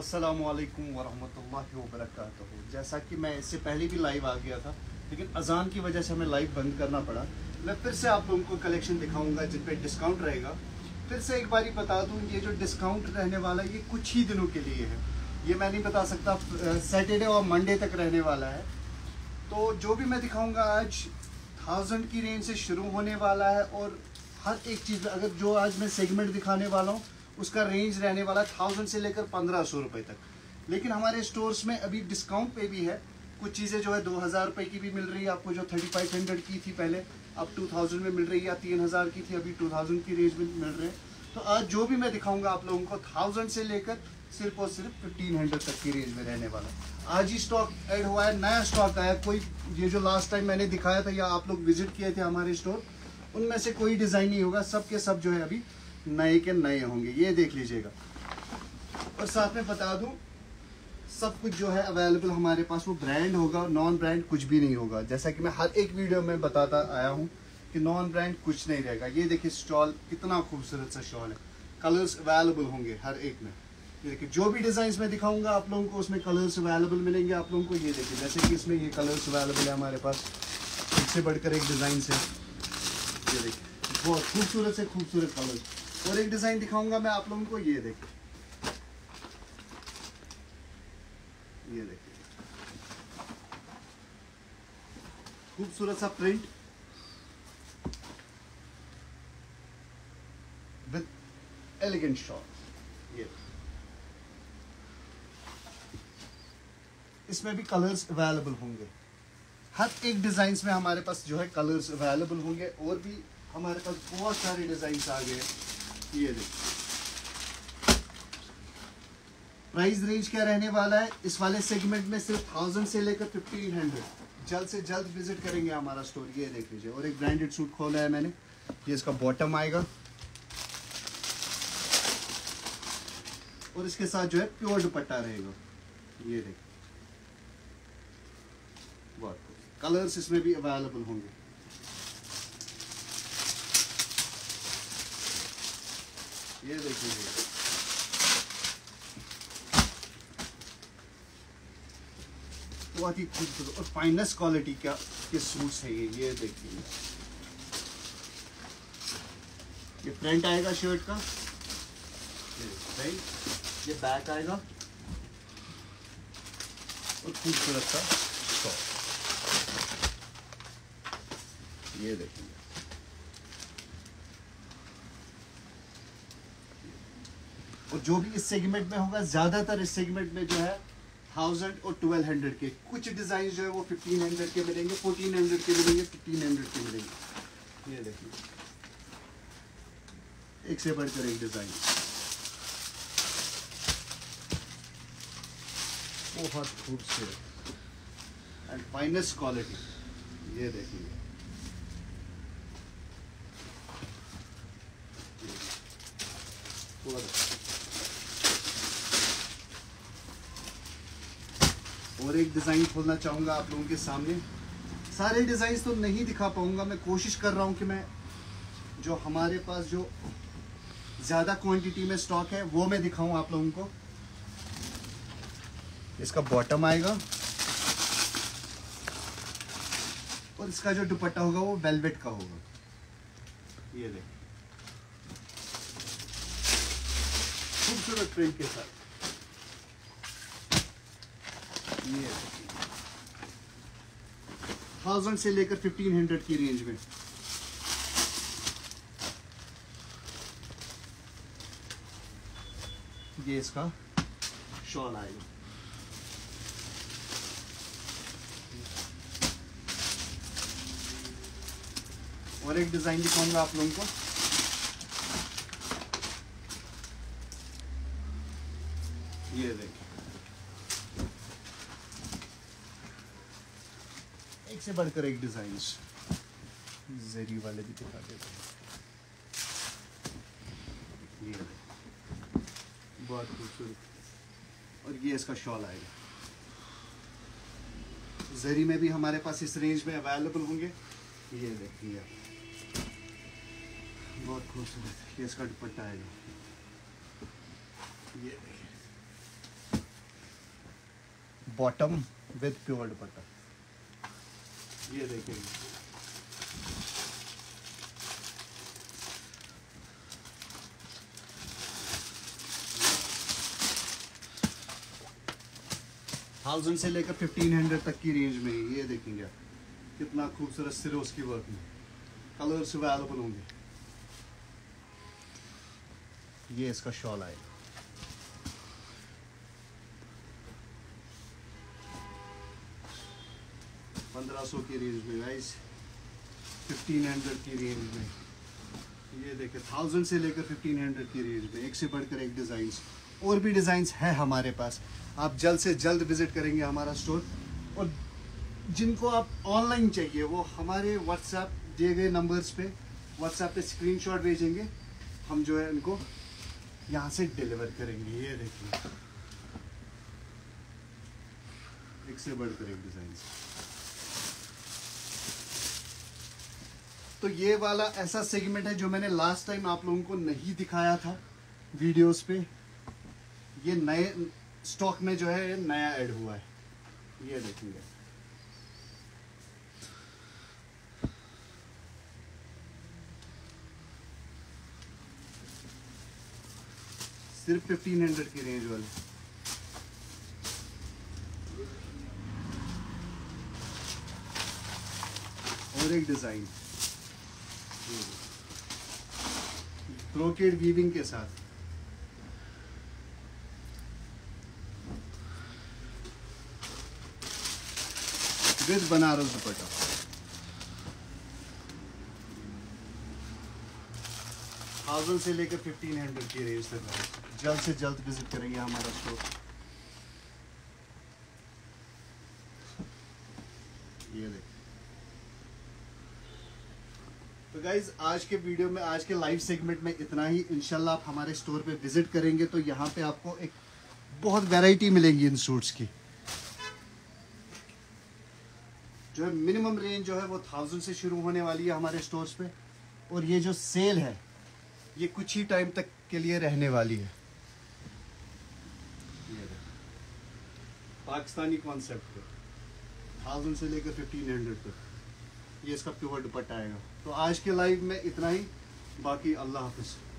असलकम वरहमल वबरक जैसा कि मैं इससे पहले भी लाइव आ गया था, लेकिन अजान की वजह से हमें लाइव बंद करना पड़ा। मैं फिर से आप लोगों को कलेक्शन दिखाऊँगा, जिन पे डिस्काउंट रहेगा। फिर से एक बारी बता दूँ, ये जो डिस्काउंट रहने वाला है, ये कुछ ही दिनों के लिए है। ये मैं नहीं बता सकता सैटरडे और मंडे तक रहने वाला है। तो जो भी मैं दिखाऊँगा आज थाउज़ेंड की रेंज से शुरू होने वाला है, और हर एक चीज़ अगर जो आज मैं सेगमेंट दिखाने वाला हूँ उसका रेंज रहने वाला थाउज़ेंड से लेकर पंद्रह सौ रुपये तक। लेकिन हमारे स्टोर्स में अभी डिस्काउंट पे भी है। कुछ चीज़ें जो है दो हज़ार रुपये की भी मिल रही है। आपको जो थर्टी फाइव हंड्रेड की थी पहले, अब टू थाउज़ेंड में मिल रही है या तीन हज़ार की थी, अभी टू थाउज़ेंड की रेंज में मिल रहे हैं। तो आज जो भी मैं दिखाऊँगा आप लोगों को थाउज़ेंड से लेकर सिर्फ़ और सिर्फ़ फिफ्टीन हंड्रेड तक की रेंज में रहने वाला। आज ही स्टॉक ऐड हुआ है, नया स्टॉक आया। कोई, ये जो लास्ट टाइम मैंने दिखाया था या आप लोग विज़िट किए थे हमारे स्टोर उनमें से कोई डिज़ाइन नहीं होगा। सब के सब जो है अभी नए के नए होंगे, ये देख लीजिएगा। और साथ में बता दूँ, सब कुछ जो है अवेलेबल हमारे पास, वो ब्रांड होगा नॉन ब्रांड कुछ भी नहीं होगा। जैसा कि मैं हर एक वीडियो में बताता आया हूँ कि नॉन ब्रांड कुछ नहीं रहेगा। ये देखिए स्टॉल कितना खूबसूरत सा स्टॉल है। कलर्स अवेलेबल होंगे हर एक में। देखिए, जो भी डिज़ाइन में दिखाऊँगा आप लोगों को, उसमें कलर्स अवेलेबल मिलेंगे आप लोगों को। ये देखिए, जैसे कि इसमें ये कलर्स अवेलेबल है हमारे पास। इससे बढ़कर एक डिज़ाइन से ये देखिए, बहुत खूबसूरत से खूबसूरत कलर और एक डिज़ाइन दिखाऊँगा मैं आप लोगों को, ये देखिए। ये देखिए। खूबसूरत सा प्रिंट विद एलिगेंट शॉट ये। इसमें भी कलर्स अवेलेबल होंगे। हर एक डिज़ाइन में हमारे पास जो है कलर्स अवेलेबल होंगे और भी हमारे पास बहुत सारे डिज़ाइन आ गए ये देखिए प्राइस रेंज क्या रहने वाला है? इस वाले सेगमेंट में सिर्फ़ थाउज़ेंड से लेकर फिफ्टीन हंड्रेड जल्द से जल्द विज़िट करेंगे हमारा स्टोर ये देख लीजिए, और एक ब्रांडेड सूट खोला है मैंने। ये इसका बॉटम आएगा। और इसके साथ जो है प्योर दुपट्टा रहेगा। ये देखिए कलर्स इसमें भी अवेलेबल होंगे। ये देखिए बहुत ही खूबसूरत और फाइनेस्ट क्वालिटी का के सूट्स है ये ये देखिए। ये फ्रंट आएगा शर्ट का। ये ये बैक आएगा। और खूबसूरत सा ये देखिए। और जो भी इस सेगमेंट में होगा, ज़्यादातर इस सेगमेंट में जो है थाउज़ेंड और ट्वेल्व हंड्रेड के। कुछ डिज़ाइन जो है, वो फिफ्टीन हंड्रेड के मिलेंगे फोर्टीन हंड्रेड के मिलेंगे फिफ्टीन हंड्रेड के मिलेंगे। ये देखिए। एक से बढ़कर एक डिज़ाइन बहुत खूबसूरत। एंड फाइनेस्ट क्वालिटी ये देखिए। और एक डिज़ाइन खोलना चाहूँगा आप लोगों के सामने। सारे डिज़ाइन तो नहीं दिखा पाऊँगा, मैं कोशिश कर रहा हूँ कि मैं जो हमारे पास जो ज़्यादा क्वांटिटी में स्टॉक है, वो मैं दिखाऊँ आप लोगों को। इसका बॉटम आएगा। और इसका जो दुपट्टा होगा, वो वेलवेट का होगा। ये देख। खूबसूरत प्रिंट के साथ। थाउज़ेंड से लेकर फिफ्टीन हंड्रेड की रेंज में। ये इसका शॉल आएगा। और एक डिज़ाइन दिखाऊँगा आप लोगों को। ये देखिए एक से बढ़कर एक डिज़ाइन जरी वाले भी दिखा देते हैं। बहुत खूबसूरत। और ये इसका शॉल आएगा। जरी में भी हमारे पास इस रेंज में अवेलेबल होंगे। ये देखिए बहुत खूबसूरत। ये इसका दुपट्टा आएगा। ये देखिए बॉटम विद प्योर दुपट्टा। ये देखेंगे थाउज़ेंड से लेकर फिफ्टीन हंड्रेड तक की रेंज में ये देखेंगे आप। कितना खूबसूरत सिरोस की वर्क में। कलर्स अवेलेबल होंगे। ये इसका शॉल आएगा। पंद्रह सौ की रेंज में गाइस फिफ्टीन हंड्रेड की रेंज में. ये देखे थाउज़ेंड से लेकर फिफ्टीन हंड्रेड की रेंज में, एक से बढ़कर एक डिज़ाइन और भी डिज़ाइन है हमारे पास. आप जल्द से जल्द विज़िट करेंगे हमारा स्टोर और जिनको आप ऑनलाइन चाहिए, वो हमारे व्हाट्सएप दिए गए नंबर्स पे व्हाट्सएप पे स्क्रीनशॉट भेजेंगे. हम जो है उनको यहाँ से डिलीवर करेंगे. ये देखिए एक से बढ़कर एक डिज़ाइन तो ये वाला ऐसा सेगमेंट है जो मैंने लास्ट टाइम आप लोगों को नहीं दिखाया था वीडियोस पे। ये नए स्टॉक में जो है, नया ऐड हुआ है। ये देखेंगे। सिर्फ़ फिफ्टीन हंड्रेड की रेंज वाले। और एक डिज़ाइन ब्रोकेड वीविंग के साथ। With Banaras dupatta. थाउज़ेंड से लेकर फिफ्टीन हंड्रेड की रेंज तक है। जल्द से जल्द विज़िट करेंगे हमारा स्टोर ये देख। तो गाइज़ आज के वीडियो में, आज के लाइव सेगमेंट में इतना ही। इनशाला आप हमारे स्टोर पे विज़िट करेंगे तो यहाँ पे आपको एक बहुत वैरायटी मिलेगी इन सूट्स की। जो है मिनिमम रेंज जो है, वो थाउज़ेंड से शुरू होने वाली है हमारे स्टोर्स पे। और ये जो सेल है, ये कुछ ही टाइम तक के लिए रहने वाली है। पाकिस्तानी कॉन्सेप्ट थाउज़ेंड से लेकर फिफ्टीन हंड्रेड तक। ये इसका प्योर दुपट्टा आएगा। तो आज के लाइव में इतना ही। बाकी अल्लाह हाफिज़।